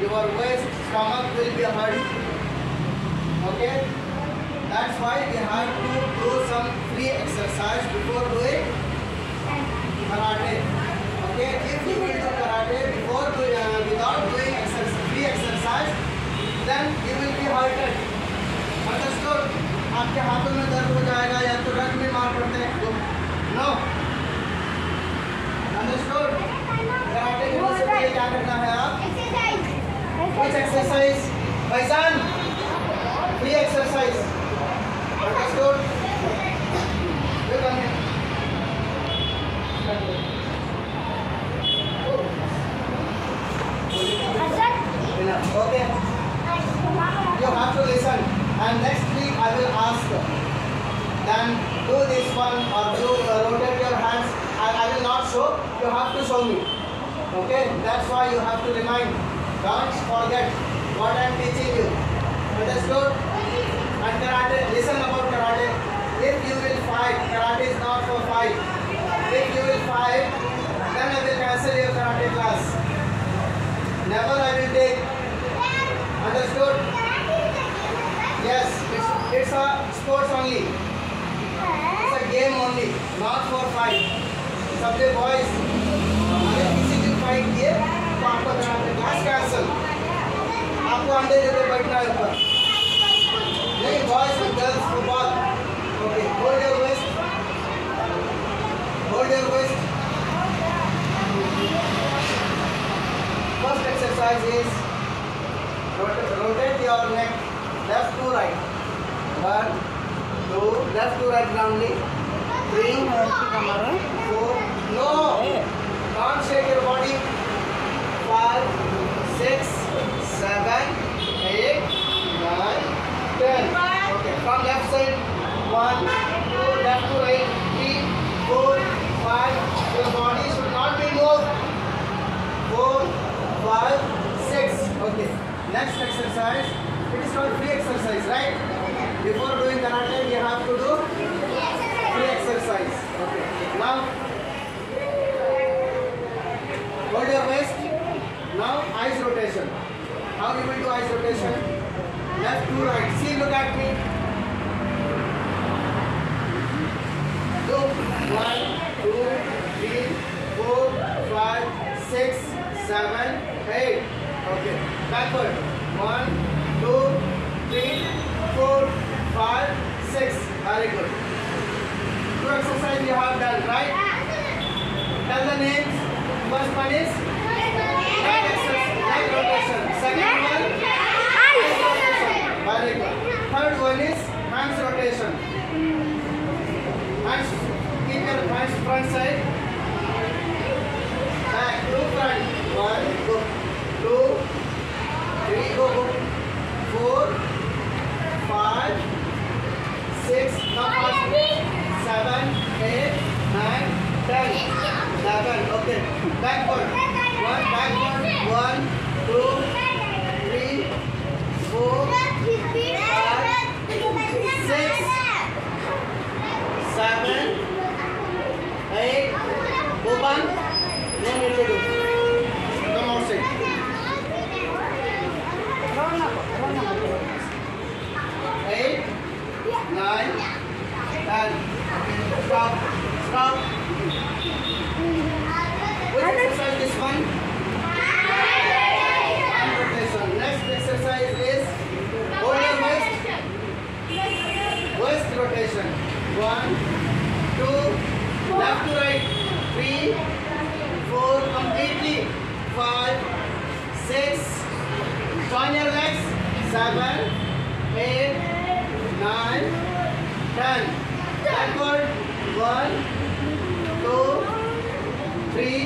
your waist, stomach will be hurt. Okay? That's why we have to do some free exercise before doing karate. Okay? If you will do karate before doing, uh, without doing exercise, free exercise, then you will be hurted. Understood? आपके हाथों में दर्द हो exercise. Faizan, free exercise. Understood? You. Okay. You have to listen. And next week I will ask. Then do this one or do uh, rotate your hands. I, I will not show. You have to show me. Okay. That's why you have to remind. Don't forget what I am teaching you. Understood? And karate. Listen about karate. If you will fight, karate is not for fight. If you will fight, then I will cancel your karate class. Never I will take. Understood? Yes, it's, it's a sports only. It's a game only, not for fight. सबके boys अगर किसी दिन fight किए तो आपका karate class cancel आपको अंडे देते बैठना है ऊपर। नहीं boys girls football okay hold your waist hold your waist first exercise is rotate your neck left to right one two left to right roundly three four no can't shake your body five six seven, eight, nine, ten. Okay, from left side. One, two, left to right. Three, four, five. Your body should not be moved. Four, five, six. Okay. Next exercise. It is called free exercise, right? Before doing karate, you have to do free exercise. Okay. Now, hold your waist. Now, eyes rotation. How you will do eyes rotation? Left to right. See, look at me. Do one, two, three, four, five, six, seven, eight. Okay. Backward. One, two, three, four, five, six. Very good. Two exercise you have done, right? Tell the names. First one is leg Third hands front side. Back to front. One, go. Two, three, go, go. Four, five, six, come on. Seven, eight, nine, ten, eleven. Okay. Backward. One, backward. One, two, three, four, seven, eight. Go back. No need to do. Come outside. Eight, nine, ten. Stop. Stop. Which exercise this one? Hand rotation. Next exercise is hold your waist. Waist rotation. One, two, left to right. Three, four, completely. Five, six. Join your legs. Seven, eight, nine, ten. Backward. One, two, three.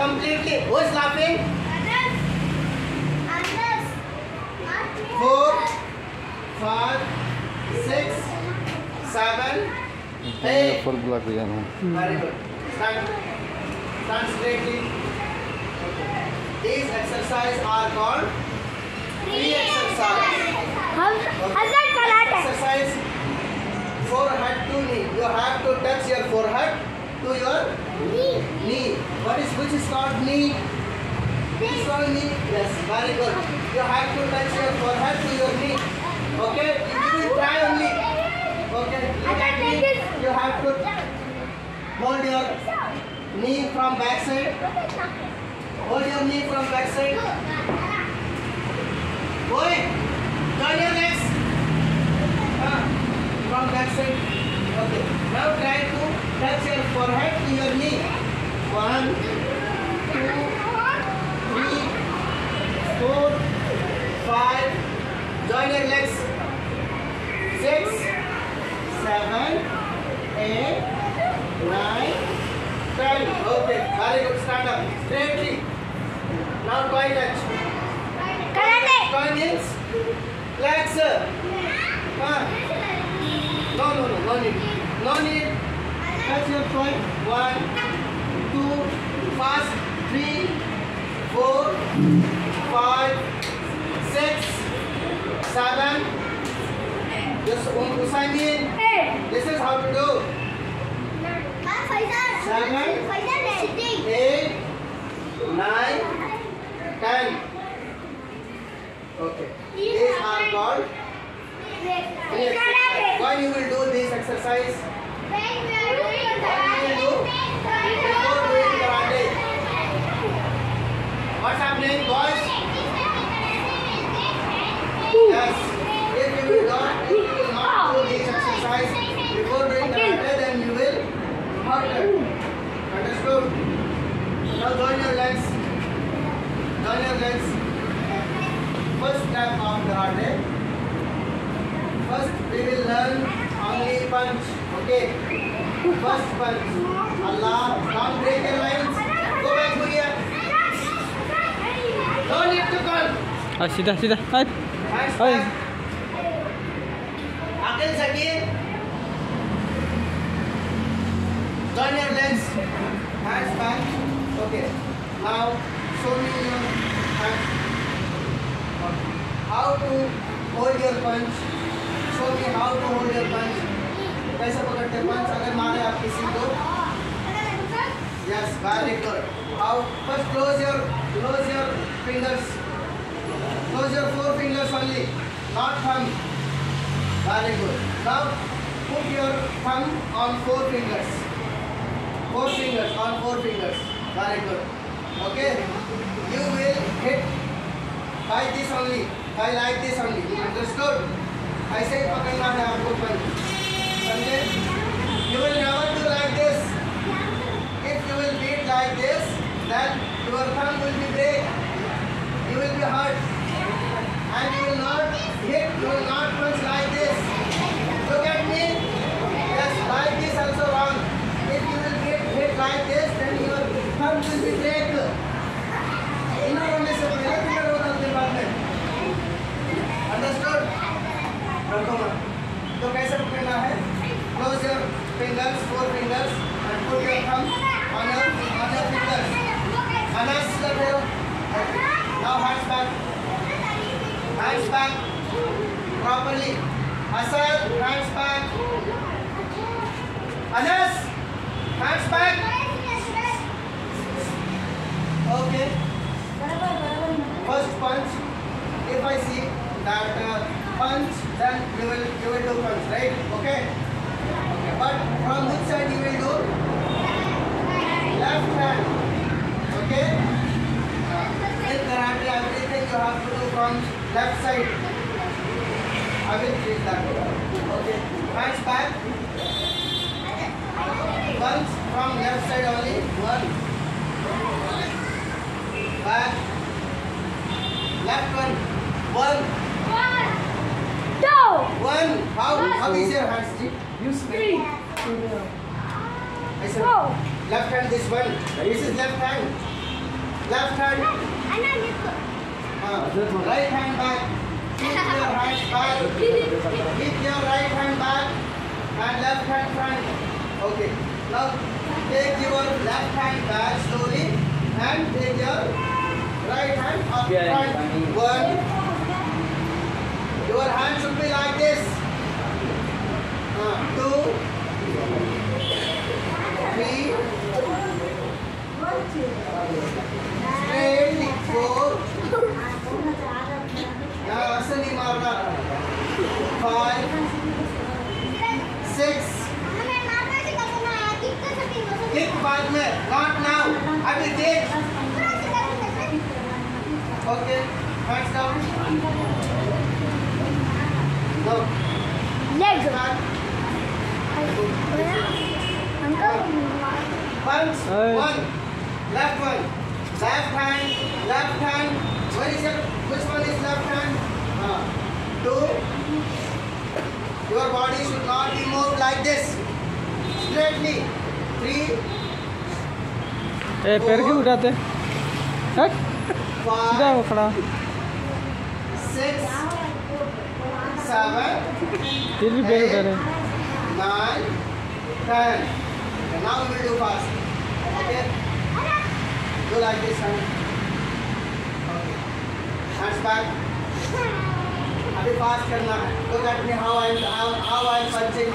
Completely. Who is laughing? Four, five, six, seven, eight. Block हो जाना Very good. Stand. Stand straightly. These exercises are called free exercise. Exercise forehead to knee. You have to touch your forehead to your knee. knee. What is which is called knee? This one knee. Yes, very good. You have to touch your forehead to your knee. Okay? You will try only. Okay? Look at me. You have to hold your knee from back side. Hold your knee from back side. Boy, turn your legs. Ah, from back side. Okay. Now try to touch your forehead to your knee. One, two, three, four, five. Join your legs. Six, seven, eight, nine, ten. Okay. Very good. Stand up. Straightly. Now toy touch. Toy means legs. Ah. No, need. No need. Touch your toy. One, two, fast. Three, four, five, six, seven. Just um, Usain This is how to do. Eight, nine, ten. Okay. These are called When you will do this exercise before doing karate. What's happening, boys? Yes. If you will not, if you will not do this exercise before doing karate, then you will hurt them. Understood? Now join your legs. Join your legs. First step of karate. First we will learn only punch. Okay. First punch. Allah. Don't break your lines. Go back to here. No need to call. Ah. Ay. Hands Ay. back. Akil Zakir. Turn your legs. Hands back. Okay. Now show me your hands. How to hold your punch. Show me how to hold your punch. कैसे पकड़ते punch अगर मारे आप किसी को. How first close your close your fingers. Close your four fingers only, not thumb. Very good. Now put your thumb on four fingers. Four fingers on four fingers. Very good. Okay. You will hit by this only, by like this only. Understood? ऐसे ही पकड़ना है आपको पंच समझे You will never do like this. If you will beat like this, then your thumb will be break. You will be hurt. And you will not hit, you will not punch like this. Look at me. Yes, like this also wrong. If you will get hit like this, back properly. Asad, hands back. Anas, hands back. Okay. First punch. If I see that uh, punch, then you will you will do punch, right? Okay. Okay. But from which side you will do? Left hand. Okay. In karate, everything you have to do from left side. I will teach that. Okay. Hands back. Once from left side only. One. Back. Left one. One. One. How how is your hands? Ji? Use three. I said left hand this one. This is left hand. Left hand. Right hand back. Keep your hands back. Keep your right hand back and left hand front. Okay. Now take your left hand back slowly and take your right hand up front. One. Your hand should be like this. Uh, two. Three. No. Leg. Start. Uncle. Punch. Hey. One. Left one. Left hand. Left hand. Where is your? Which one is left hand? Uh, two. Your body should not be moved like this. Straightly. Three. ए पैर क्यों उठाते सीधा. हो खड़ा. Seven. रहे Nine. Ten. And now we will do fast. Okay. Do like this hand. Okay. Hands back. अभी fast करना है look at me how I am how, how I am punching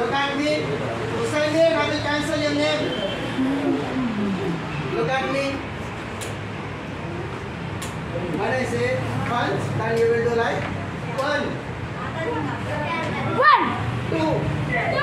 look at me Hussein name I will cancel your name look at me when I say punch then you will do like One. One. Two.